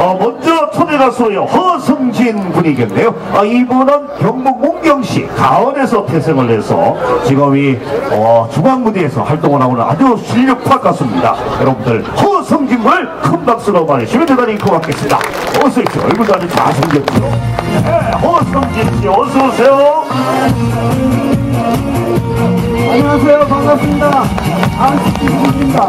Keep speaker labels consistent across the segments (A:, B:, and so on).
A: 어, 먼저 초대 가수요 허승진 군이겠네요. 아, 이분은 경북 문경시 가원에서 태생을 해서 지금 이 어, 중앙무대에서 활동을 하고 있는 아주 실력파 가수입니다. 여러분들 허승진 군을 큰 박수로 맞으시면 대단히 고맙겠습니다. 어서 오십시오. 얼굴도 아주 잘생겼죠. 네, 허승진 씨 어서 오세요.
B: 안녕하세요. 반갑습니다. 안식입니다.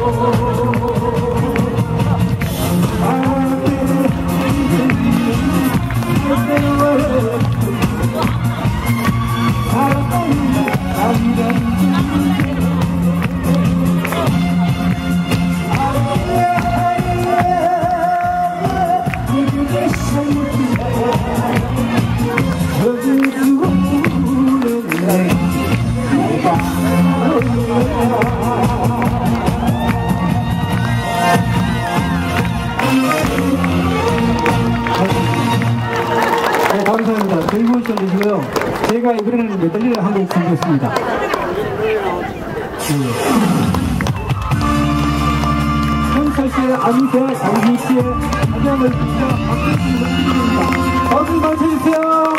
B: 네, 현철씨의 안세 장희씨의 안녕을 진짜 박수 부탁드립니다. 박수 맞춰주세요.